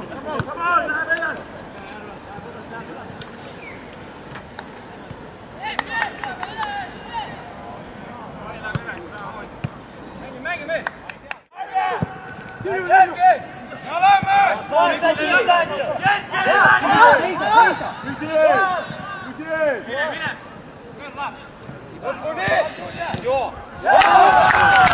Go! Yeah!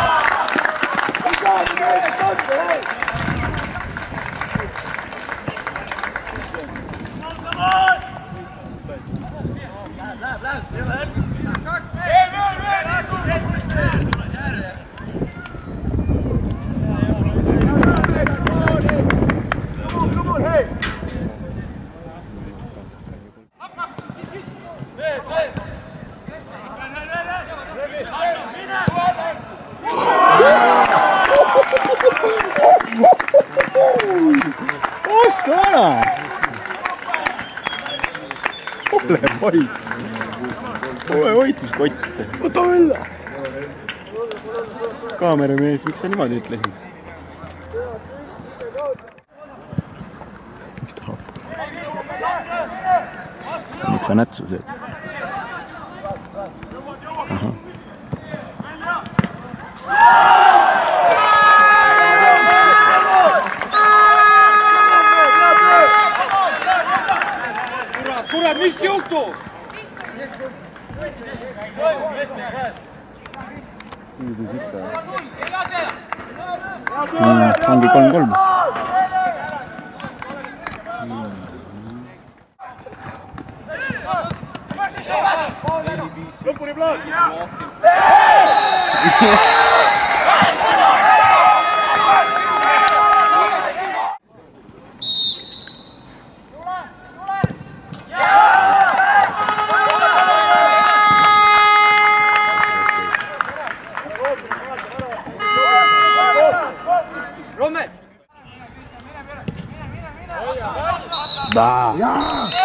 Blijf, blijf, stil hè. Kijk, ole vait! ole hoidmiskott! võta välja! kaameramees, miks sa niimoodi ütlesid? mis tahab? miks sa nätsu teed? ahah. Аккурат, не щелку! Hangi kolm kolm. lõpuni plaan. 나. 야.